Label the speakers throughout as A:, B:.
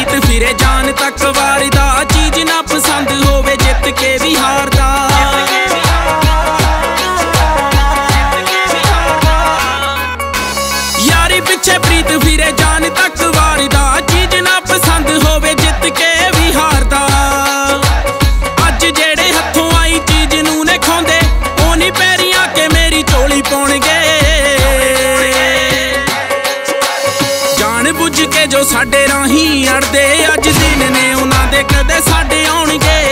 A: ਗੀਤ ਫਿਰੇ ਜਾਨ ਤੱਕ ਵਾਰਦਾ ਚੀਜ਼ ਨਾ ਪਸੰਦ ਹੋਵੇ ਜਿੱਤ ਕੇ ਵੀ ਹਾਰਦਾ। ਕੇ ਜੋ ਸਾਡੇ ਰਾਹੀਂ ਅੜਦੇ। ਅੱਜ ਦਿਨ ਨੇ ਉਹਨਾਂ ਦੇ ਕਦੇ ਸਾਡੇ ਆਉਣਗੇ।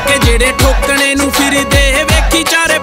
A: ਕੇ ਜਿਹੜੇ ਠੋਕਣੇ ਨੂੰ ਫਿਰਦੇ ਵੇਖੀ ਚਾਰੇ